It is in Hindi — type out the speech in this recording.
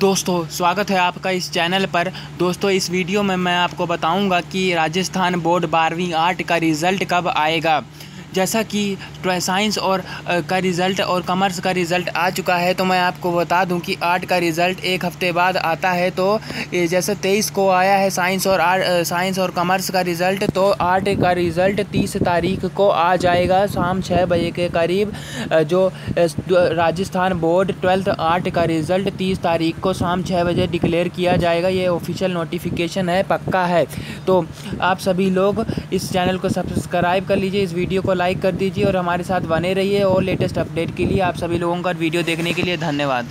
दोस्तों, स्वागत है आपका इस चैनल पर। दोस्तों, इस वीडियो में मैं आपको बताऊँगा कि राजस्थान बोर्ड बारहवीं आर्ट का रिज़ल्ट कब आएगा। जैसा कि साइंस और का रिज़ल्ट और कॉमर्स का रिज़ल्ट आ चुका है तो मैं आपको बता दूँ कि आर्ट का रिज़ल्ट एक हफ़्ते बाद आता है तो जैसे तेईस को आया है साइंस और आर्ट साइंस और कॉमर्स का रिज़ल्ट तो आर्ट का रिज़ल्ट तीस तारीख को आ जाएगा शाम छः बजे के करीब जो राजस्थान बोर्ड ट्वेल्थ आर्ट का रिज़ल्ट तीस तारीख को शाम छः बजे डिक्लेयर किया जाएगा, ये ऑफिशियल नोटिफिकेशन है, पक्का है। तो आप सभी लोग इस चैनल को सब्सक्राइब कर लीजिए, इस वीडियो को लाइक कर दीजिए और हमारे साथ बने रहिए और लेटेस्ट अपडेट के लिए आप सभी लोगों का वीडियो देखने के लिए धन्यवाद।